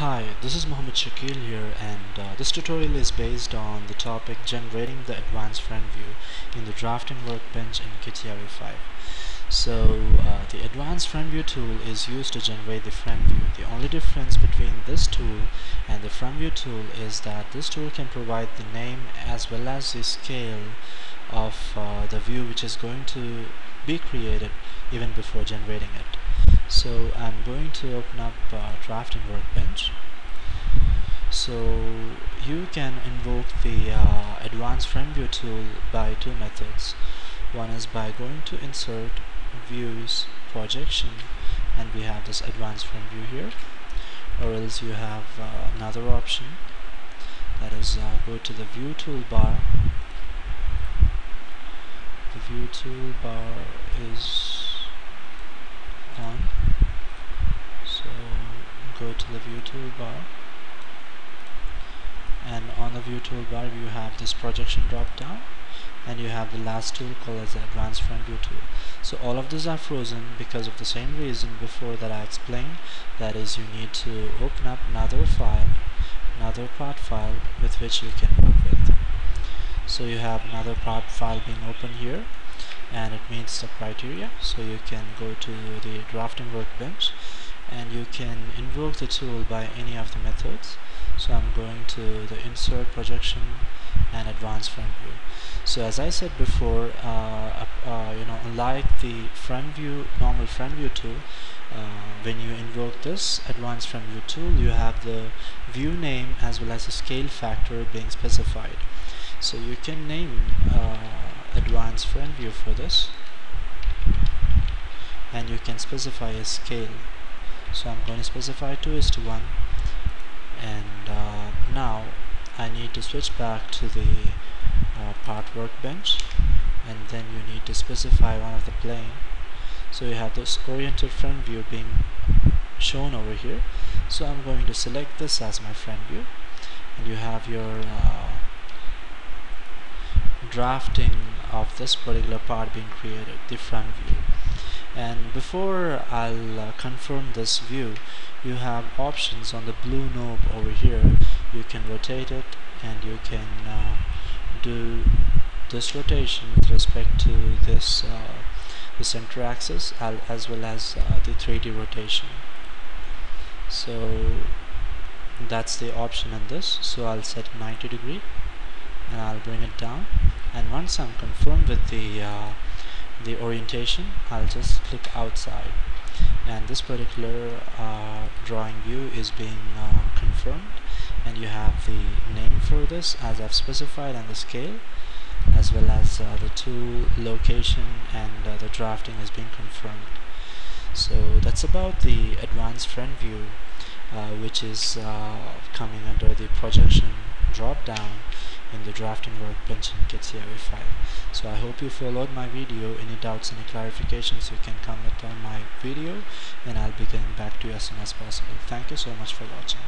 Hi, this is Mohammed Shakeel here and uh, this tutorial is based on the topic generating the advanced front view in the drafting workbench in CATIA V5. So uh, the advanced front view tool is used to generate the front view. The only difference between this tool and the front view tool is that this tool can provide the name as well as the scale of uh, the view which is going to be created even before generating it so I'm going to open up uh, drafting workbench. So you can invoke the uh, advanced front view tool by two methods. One is by going to insert views projection and we have this advanced front view here. Or else you have uh, another option. That is uh, go to the view toolbar. The view toolbar is on so go to the view toolbar. And on the view toolbar you have this projection drop down and you have the last tool called as the advanced front view tool. So all of these are frozen because of the same reason before that I explained. That is you need to open up another file another part file with which you can work with. So you have another part file being open here and it meets the criteria. So you can go to the drafting workbench and you can invoke the tool by any of the methods. So I'm going to the insert projection and advanced front view. So as I said before uh, uh, you know unlike the front view normal front view tool uh, when you invoke this advanced front view tool you have the view name as well as the scale factor being specified. So you can name uh, advanced front view for this. And you can specify a scale. So I'm going to specify 2 is to 1 and uh, now I need to switch back to the uh, part workbench. And then you need to specify one of the plane. So you have this oriented front view being shown over here. So I'm going to select this as my front view. And you have your uh, drafting of this particular part being created the front view. And before I'll uh, confirm this view you have options on the blue knob over here. You can rotate it and you can uh, do this rotation with respect to this uh, the center axis as well as uh, the 3D rotation. So that's the option in this. So I'll set 90 degree and I'll bring it down. And once I'm confirmed with the uh, the orientation I'll just click outside. And this particular uh, drawing view is being uh, confirmed. And you have the name for this as I've specified and the scale as well as uh, the tool location and uh, the drafting is being confirmed. So that's about the advanced front view uh, which is coming under the projection drop down in the drafting workbench in CATIA V5. So I hope you followed my video. Any doubts, any clarifications, you can comment on my video and I'll be getting back to you as soon as possible. Thank you so much for watching.